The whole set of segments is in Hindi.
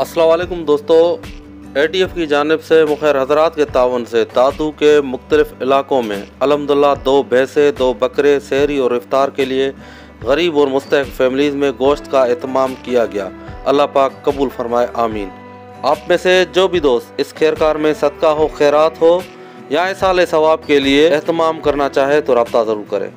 असलकुम दोस्तों। ए टी एफ़ की जानब से मुखैर हजरात के तावन से दादू के मुख्तलिफ़ इलाकों में अलहमदिल्ला दो भैंसे, दो बकरे शहरी और इफ्तार के लिए गरीब और मुस्तक फैमिलीज़ में गोश्त का अहतमाम किया गया। अल्लाह पाक कबूल फरमाए, आमीन। आप में से जो भी दोस्त इस खैरकार में सदका हो, खैरात हो या साल सवाब के लिए अहतमाम करना चाहे तो रबता ज़रूर करें।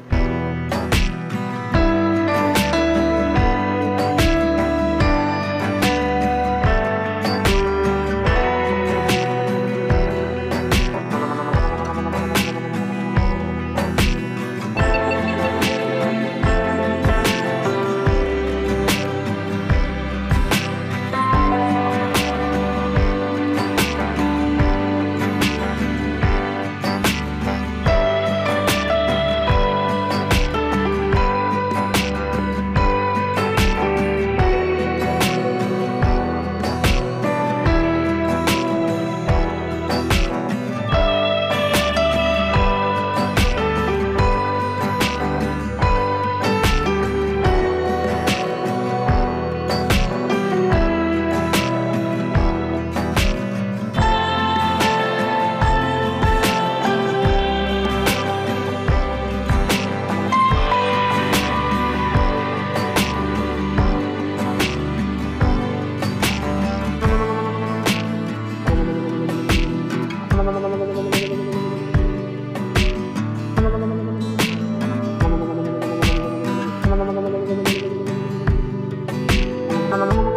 Bye.